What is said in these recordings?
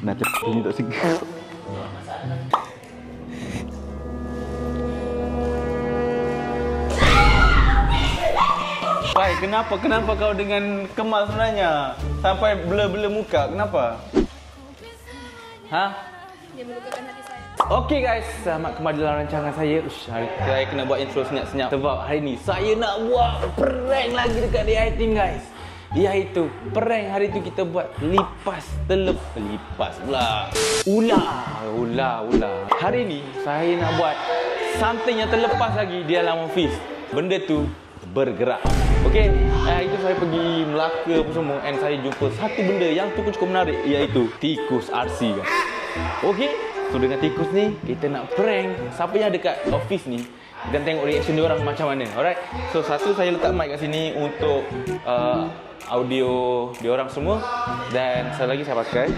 Nak cepat ni tak segar. Pai, kenapa? Kenapa kau dengan Kemal sebenarnya? Sampai blur-blur muka. Kenapa? Ha? Dia melukakan hati saya. Okey guys, selamat kembali dalam rancangan saya. Ush, hari saya kena buat intro senyap-senyap sebab hari ni saya nak buat prank lagi dekat DI Team guys. Iaitu prank hari tu kita buat lipas telep lipas pula. Ular, ular, ular. Hari ni saya nak buat something yang terlepas lagi di dalam office. Benda tu bergerak. Okey, hari tu saya pergi Melaka apa semua and saya jumpa satu benda yang pun cukup menarik iaitu tikus RC guys. Okey, so dengan tikus ni kita nak prank siapa yang ada kat office ni dan tengok reaction dia orang macam mana. Alright. So satu saya letak mic kat sini untuk uh, audio dia orang semua dan satu lagi saya pakai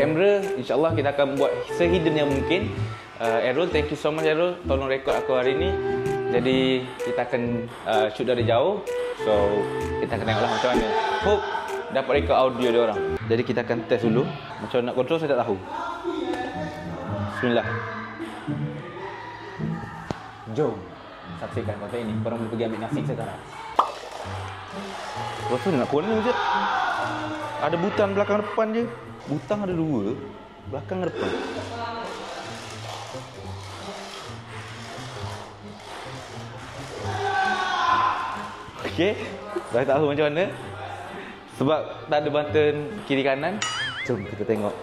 kamera insyaallah kita akan buat sehidden yang mungkin. Uh, Errol, thank you so much Errol. Tolong rekod aku hari ni. Jadi kita akan uh, shoot dari jauh. So kita akan tengoklah macam mana. Hope dapat rekod audio dia orang. Jadi kita akan test dulu. Macam nak control saya tak tahu. Bismillah. Jom saksikan konten ini. Korang boleh pergi ambil nasi sekarang. Rasa nak corner je. Ada butan belakang depan je. Butang ada dua. Belakang depan. Okey. Saya tak tahu macam mana. Sebab tak ada button kiri kanan. Jom kita tengok.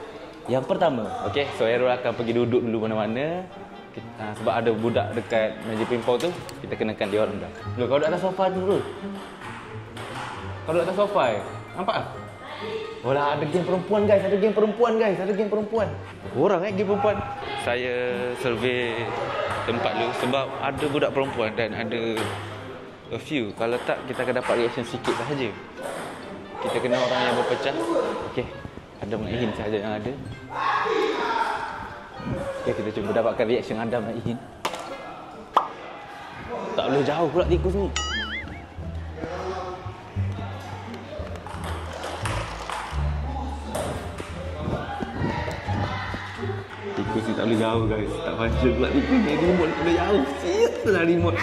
Yang pertama, okey, so Errol akan pergi duduk dulu mana-mana. Kita- ah, sebab ada budak dekat meja pimpau tu, kita kenakan dia orang dah. Look, kau duduk atas sofa tu, Rul. Kau duduk atas sofa eh? Nampak tak? Oh lah, ada geng perempuan guys, ada geng perempuan guys, ada geng perempuan. Orang eh geng perempuan. Saya survey tempat dulu sebab ada budak perempuan dan ada a few. Kalau tak, kita akan dapat reaction sikit sahaja. Kita kena orang yang berpecah. Okey, ada Mak Ihin sahaja yang ada. Okey, kita cuba dapatkan reaction Adam Mak Ihin. Tak boleh jauh pula tikus ni. Tikus ni tak boleh jauh guys. Tak baca pula tikus ni. Remote tak boleh jauh. Siap lah remote.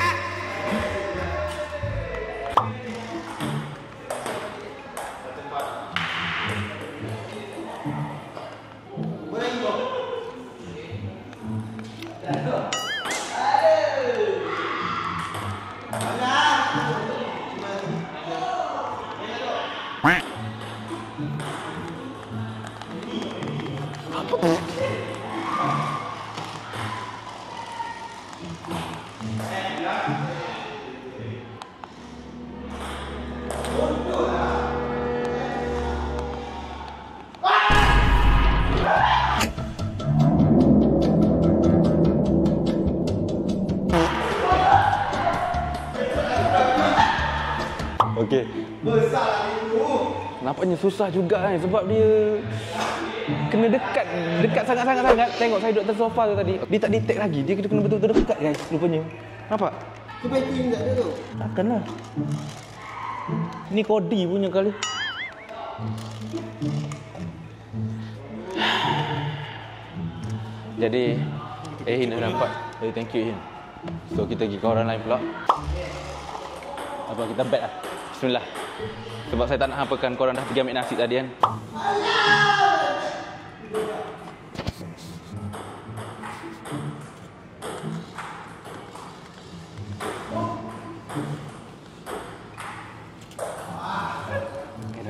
Okey. Besar Nampaknya susah juga kan sebab dia kena dekat dekat sangat-sangat sangat. Tengok saya duduk atas sofa tu tadi. Dia tak detect lagi. Dia kena betul-betul dekat guys rupanya. Nampak? Kebaiki tak ada tu. Takkanlah. Ni kodi punya kali. Jadi Eh Hin dah dapat. Eh thank you Hin. So kita pergi ke orang lain pula. Apa kita bet lah. Bismillah. Sebab saya tak nak hampakan korang dah pergi ambil nasi tadi kan.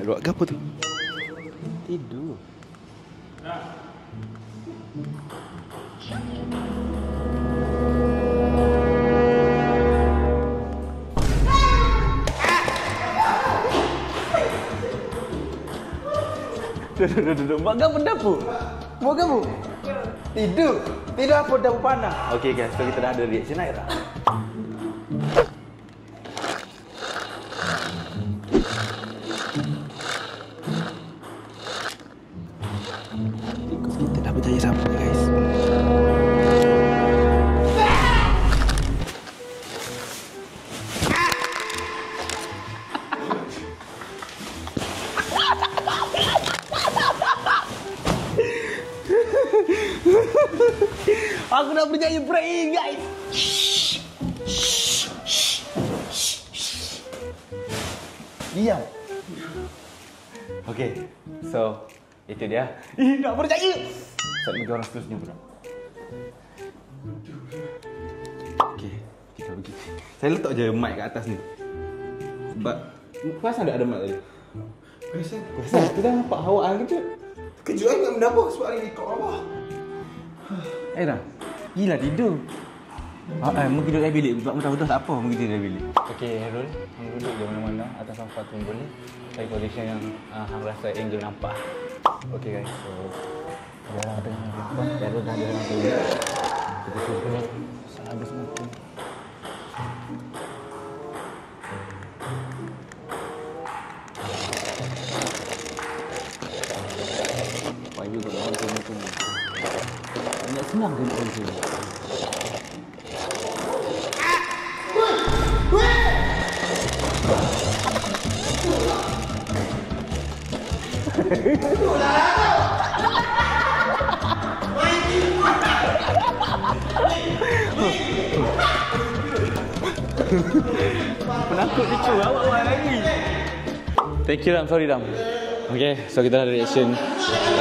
Buat ke apa tu? Tidur. Duduk, duduk, duduk. Buat apa dapur? Buat apa? Tidur. Tidur apa dapur panah? Okey guys, so kita dah ada reaction air tak? Diam. Okay, so itu dia. Ih, tak percaya. Satu lagi orang seterusnya pula. Okay, kita pergi. Saya letak je mic kat atas ni. Sebab Perasan tak ada mic tadi? Perasan. Perasan? Kita nampak awak hang kejut. Kejut kan nak mendapat sebab hari ni kat bawah. Eh dah. Gila tidur. Ah, eh, mungkin duduk dalam bilik. Sebab betul-betul tak apa mungkin tidur dalam bilik. Okey, Herul. Hang duduk di mana-mana atas sofa tu boleh. Cari position yang uh, hang rasa angle nampak. Okey guys. So, dia ada yang nampak. Herul dah ada yang nampak. Kita cuba ni. Habis mati. Pagi juga orang tu. Banyak senang ke nak Penakut itu awak-awak lagi. Thank you Ram, sorry Ram. Okay, so kita ada reaction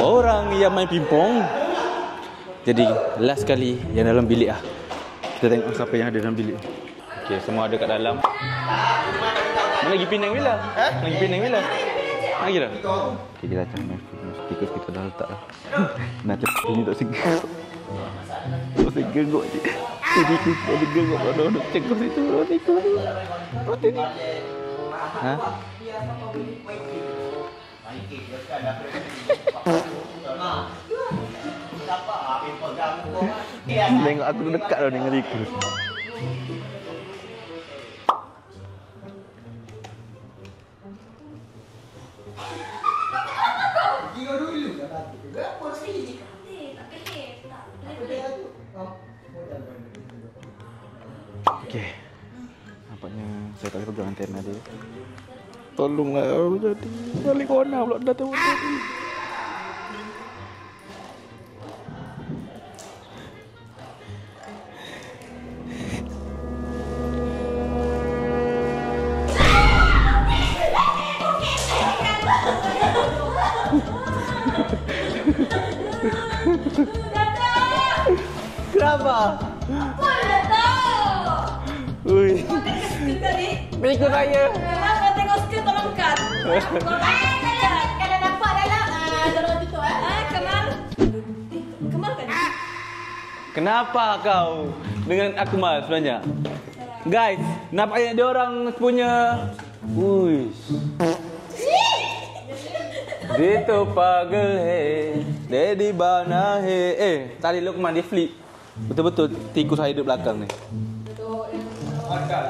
orang yang main pingpong. Jadi last kali yang dalam bilik ah. Kita tengok siapa yang ada dalam bilik. Okay, semua ada kat dalam. Mana lagi Penang bila? Eh? Lagi Penang bila? Lagi dah? Okay, kita main speaker kita dah letak dah. Nak cakap ni tak singgah. Tak singgah kok. Jadi kita ada gengok pada orang cakap situ. Orang itu. Orang ini. Ha? Tengok aku dekat dah dengan Riku. Antena dia. Tolonglah aku jadi. Balik kona pula dah tahu tadi. Kenapa? Berikut saya. Kenapa tengok skill tolong cut? Kan dah nampak dah lah. Ah, tolong tutup eh. Ah, Kemal. Eh, Kemal kan? Kenapa kau dengan Akmal sebenarnya? Guys, nampaknya dia orang punya Uish. Dia tu pagal he. Dia di mana he. Eh, tadi Lukman dia flip. Betul-betul tikus saya duduk belakang ni. Macam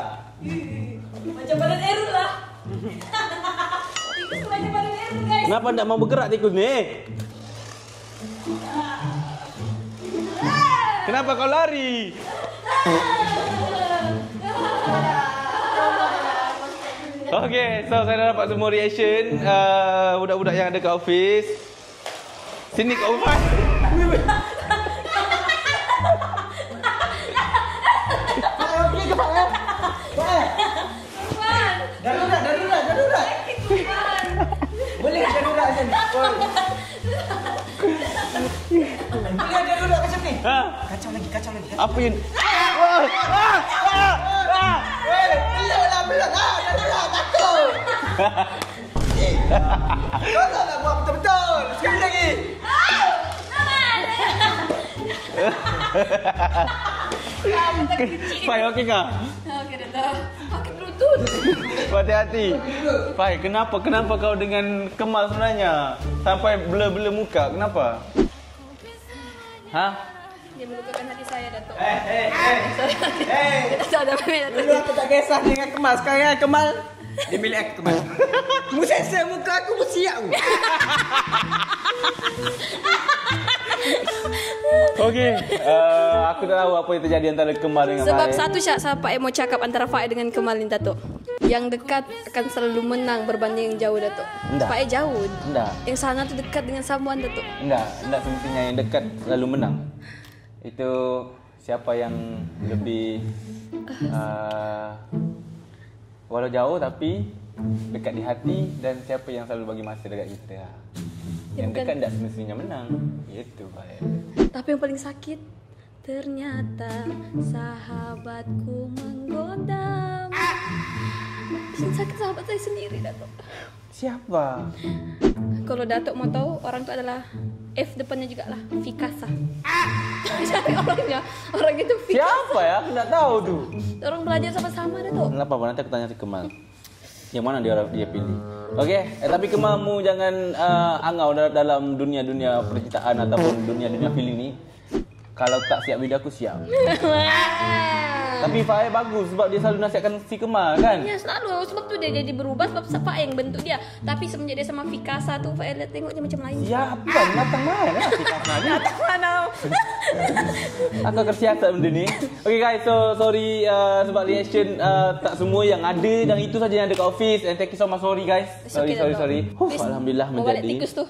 badan Erul lah. Tikus macam badan Erul guys. Kenapa tak mau bergerak tikus ni? Kenapa kau lari? Okay, so saya dah dapat semua reaction uh, Budak-budak yang ada kat office Sini kat office Kacau lagi, kacau. Apa yang Wah! Ah! Ah! Ah! Eh, belak lah, belak lah. Darurat, takut. Eh, Kau tak nak buat betul-betul. Sekali lagi. Pai, okey kah? Okey dah tahu. Pakai bluetooth. Hati-hati Pai, kenapa? Kenapa kau dengan Kemal sebenarnya? Sampai blur-blur muka, kenapa? Ha? Dia melukakan hati saya Datuk. Eh, eh, eh. Eh, Tak ada apa Datuk. dulu aku tak kisah dengan Kemal. Sekarang Kemal. Dia milik aku Kemal. Mu sensor muka aku, mu siap aku. Okey, uh, aku tak tahu apa yang terjadi antara Kemal dengan Sebab Faiz. satu syak siapa yang mau cakap antara Faik dengan Kemal ni Datuk. Yang dekat akan selalu menang berbanding yang jauh Datuk. Enggak. Faik jauh. Enggak, Yang sana tu dekat dengan samuan Datuk. enggak, enggak semestinya yang dekat selalu menang. Itu siapa yang lebih uh, walau jauh tapi dekat di hati dan siapa yang selalu bagi masa dekat kita. Ya, Yang bukan- dekat tak semestinya menang. Itu baik. Tapi yang paling sakit Ternyata sahabatku menggoda Yang sakit sahabat saya sendiri Datuk Siapa? Kalau Datuk mau tahu Orang tu adalah F depannya juga lah Fikasa Cari orangnya Orang itu Fikasa Siapa ya? Aku tak tahu tu. Orang belajar sama-sama Datuk Kenapa apa nanti aku tanya si Kemal. Yang mana dia dia pilih? Okey, eh, tapi Kemalmu jangan uh, angau dalam, dalam dunia-dunia percintaan ataupun dunia-dunia feeling ni. Kalau tak siap bila aku siap. Tapi Fahir bagus sebab dia selalu nasihatkan si Kemal kan? Ya selalu. Sebab tu dia jadi berubah Sebab siapa yang bentuk dia? Tapi semenjak dia sama Fikasa tu Violet tengok dia macam lain. Siapa? Datang mana? Si Kemal ni? Mana Aku akan siasat benda ni. Okay guys so sorry uh, sebab reaction uh, tak semua yang ada dan itu saja yang ada kat office. And thank you so much. Sorry guys. It's Sorry okay, sorry Datuk. sorry. Huh, Alhamdulillah menjadi tikus tu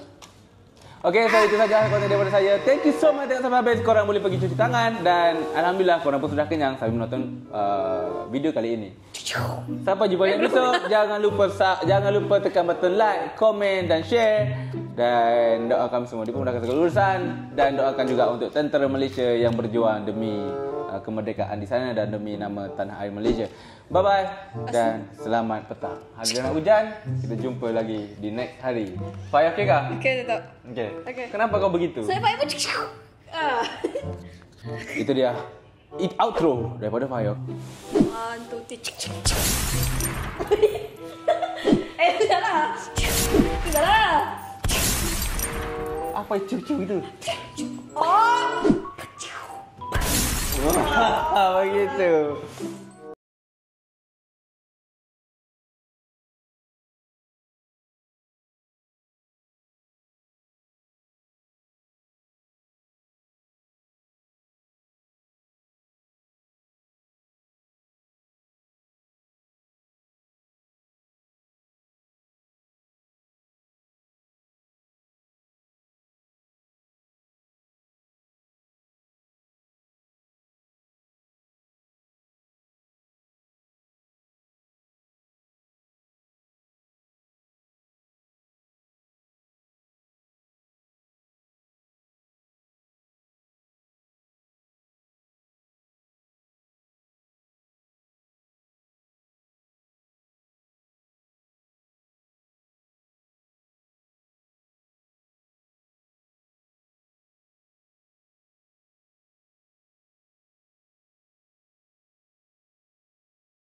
Okay, so itu saja konten daripada saya. Thank you so much tengok sampai habis. Korang boleh pergi cuci tangan dan Alhamdulillah korang pun sudah kenyang sambil menonton uh, video kali ini. Sampai jumpa di episode. jangan lupa jangan lupa tekan button like, komen dan share. Dan doakan semua dipermudahkan segala urusan dan doakan juga untuk tentera Malaysia yang berjuang demi uh, kemerdekaan di sana dan demi nama tanah air Malaysia. Bye bye dan selamat petang. Hari nak hujan, kita jumpa lagi di next hari. Fire okay kah? Okay Datuk Okay. Okey. Kenapa kau begitu? Saya pakai pun Ah. Itu dia. It outro daripada Fayo. One, two, three. Eh, dah lah. Dah lah. Apa cucu itu? Begitu.